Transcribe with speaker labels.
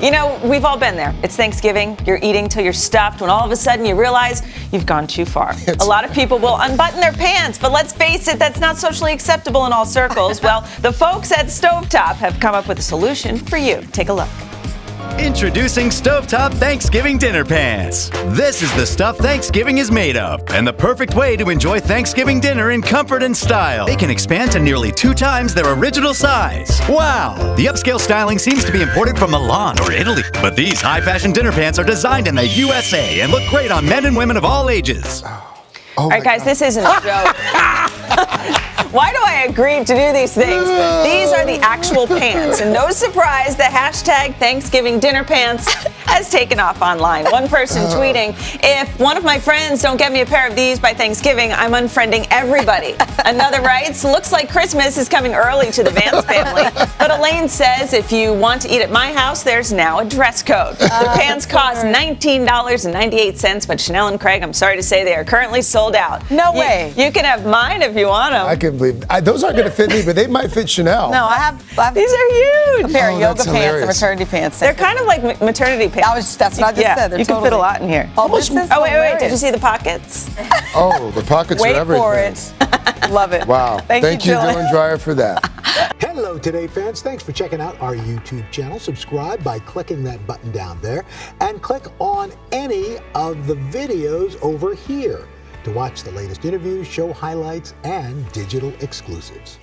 Speaker 1: You know, we've all been there. It's Thanksgiving, you're eating till you're stuffed, when all of a sudden you realize you've gone too far. a lot of people will unbutton their pants, but let's face it, that's not socially acceptable in all circles. well, the folks at Stovetop have come up with a solution for you. Take a look.
Speaker 2: Introducing Stovetop Thanksgiving Dinner Pants. This is the stuff Thanksgiving is made of, and the perfect way to enjoy Thanksgiving dinner in comfort and style. They can expand to nearly two times their original size. Wow! The upscale styling seems to be imported from Milan or Italy, but these high fashion dinner pants are designed in the USA and look great on men and women of all ages.
Speaker 1: Oh all right, guys, God. this isn't a joke. Why do I agree to do these things? Uh. These are the actual pants. And no surprise, the hashtag Thanksgiving dinner pants has taken off online. One person uh. tweeting, if one of my friends don't get me a pair of these by Thanksgiving, I'm unfriending everybody. Another writes, looks like Christmas is coming early to the Vance family. But Elaine says, if you want to eat at my house, there's now a dress code. The uh, pants cost $19.98, but Sheinelle and Craig, I'm sorry to say, they are currently sold out.
Speaker 3: No way.
Speaker 1: You, you can have mine if you want them.
Speaker 4: I can believe I, those aren't going to fit me, but they might fit Sheinelle.
Speaker 3: No, I have. I have
Speaker 1: These are huge.
Speaker 3: A pair of oh, yoga pants and maternity pants.
Speaker 1: They're kind of like maternity pants.
Speaker 3: That was, that's what I just
Speaker 1: yeah,
Speaker 3: said. They're
Speaker 1: you totally, can fit a lot in here.
Speaker 3: Oh, this
Speaker 1: is oh wait, wait, wait. Did you see the pockets?
Speaker 4: oh, the pockets
Speaker 3: wait
Speaker 4: are everything.
Speaker 3: for it. Love it.
Speaker 4: Wow.
Speaker 3: Thank,
Speaker 4: Thank you, Dylan. Dylan Dreyer, for that.
Speaker 5: Hello, Today fans. Thanks for checking out our YouTube channel. Subscribe by clicking that button down there and click on any of the videos over here to watch the latest interviews, show highlights, and digital exclusives.